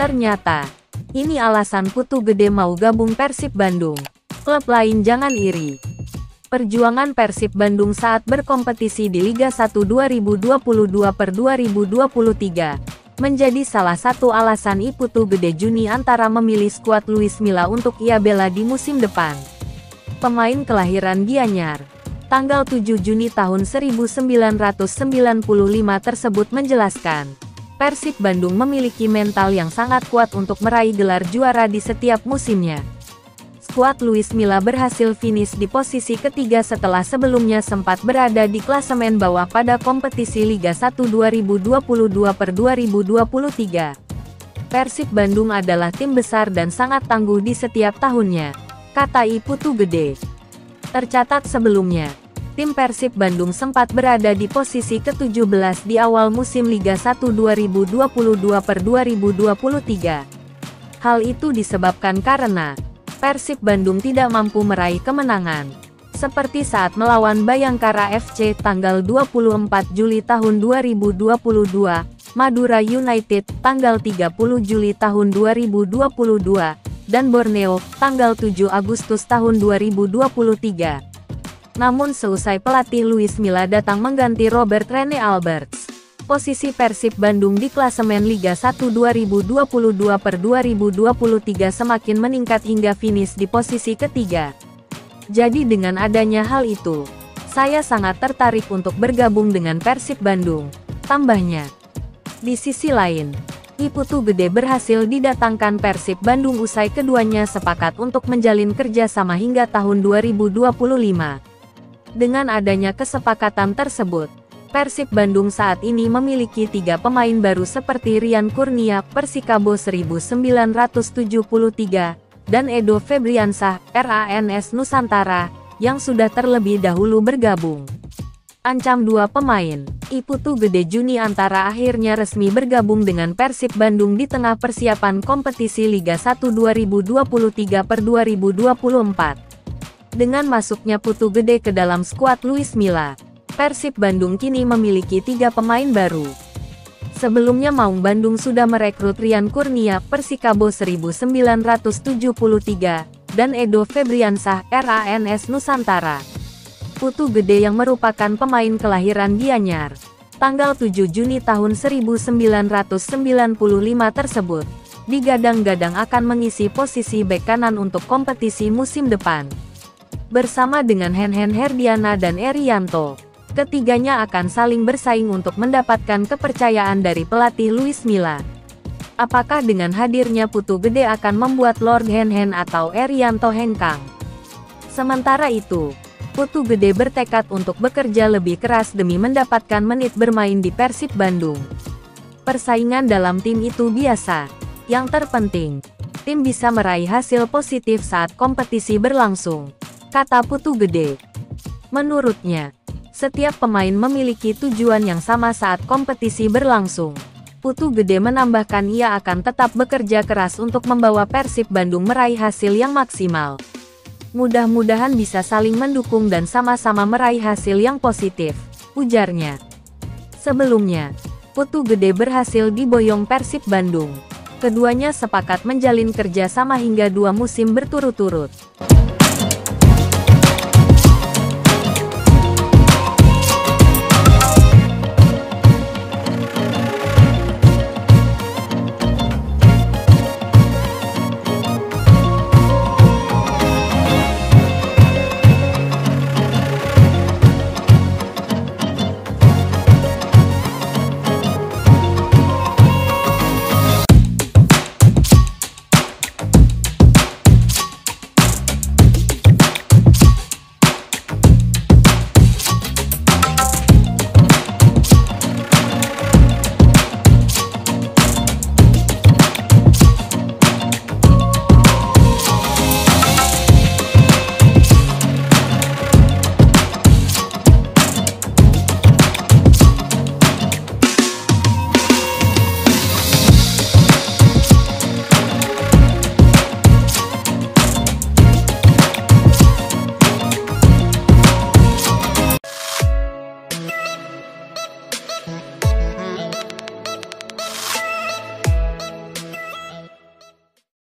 Ternyata, ini alasan Putu Gede mau gabung Persib Bandung. Klub lain jangan iri. Perjuangan Persib Bandung saat berkompetisi di Liga 1 2022 per 2023 menjadi salah satu alasan Iputu Gede Juni antara memilih skuad Luis Milla untuk ia bela di musim depan. Pemain kelahiran Gianyar, tanggal 7 Juni tahun 1995 tersebut menjelaskan, Persib Bandung memiliki mental yang sangat kuat untuk meraih gelar juara di setiap musimnya skuad Luis Milla berhasil finish di posisi ketiga setelah sebelumnya sempat berada di klasemen bawah pada kompetisi Liga 1 2022 per 2023. Persib Bandung adalah tim besar dan sangat tangguh di setiap tahunnya, kata I Putu Gede. Tercatat sebelumnya, tim Persib Bandung sempat berada di posisi ke-17 di awal musim Liga 1 2022 per 2023. Hal itu disebabkan karena Persib Bandung tidak mampu meraih kemenangan. Seperti saat melawan Bayangkara FC tanggal 24 Juli tahun 2022, Madura United tanggal 30 Juli tahun 2022, dan Borneo tanggal 7 Agustus tahun 2023. Namun seusai pelatih Luis Milla datang mengganti Robert Rene Alberts, posisi Persib Bandung di klasemen Liga 1 2022 per 2023 semakin meningkat hingga finish di posisi ketiga. Jadi dengan adanya hal itu, saya sangat tertarik untuk bergabung dengan Persib Bandung, tambahnya. Di sisi lain, Iputu Gede berhasil didatangkan Persib Bandung usai keduanya sepakat untuk menjalin kerjasama hingga tahun 2025. Dengan adanya kesepakatan tersebut, Persib Bandung saat ini memiliki tiga pemain baru seperti Rian Kurnia, Persikabo 1973, dan Edo Febriansah, RANS Nusantara, yang sudah terlebih dahulu bergabung. Ancam dua pemain, Iputu Gede Juni antara akhirnya resmi bergabung dengan Persib Bandung di tengah persiapan kompetisi Liga 1 2023 per 2024. Dengan masuknya Putu Gede ke dalam skuad Luis Milla, Persib Bandung kini memiliki tiga pemain baru. Sebelumnya Maung Bandung sudah merekrut Rian Kurnia, Persikabo 1973, dan Edo Febriansah, RANS Nusantara. Putu Gede yang merupakan pemain kelahiran Gianyar, tanggal 7 Juni tahun 1995 tersebut, digadang-gadang akan mengisi posisi bek kanan untuk kompetisi musim depan. Bersama dengan Henhen Herdiana dan Erianto. Ketiganya akan saling bersaing untuk mendapatkan kepercayaan dari pelatih Luis Milla. Apakah dengan hadirnya Putu Gede akan membuat Lord Hen Hen atau Erianto hengkang? Sementara itu, Putu Gede bertekad untuk bekerja lebih keras demi mendapatkan menit bermain di Persib Bandung. Persaingan dalam tim itu biasa. Yang terpenting, tim bisa meraih hasil positif saat kompetisi berlangsung, kata Putu Gede. Menurutnya, setiap pemain memiliki tujuan yang sama saat kompetisi berlangsung. Putu Gede menambahkan ia akan tetap bekerja keras untuk membawa Persib Bandung meraih hasil yang maksimal. Mudah-mudahan bisa saling mendukung dan sama-sama meraih hasil yang positif, ujarnya. Sebelumnya, Putu Gede berhasil diboyong Persib Bandung. Keduanya sepakat menjalin kerja sama hingga dua musim berturut-turut.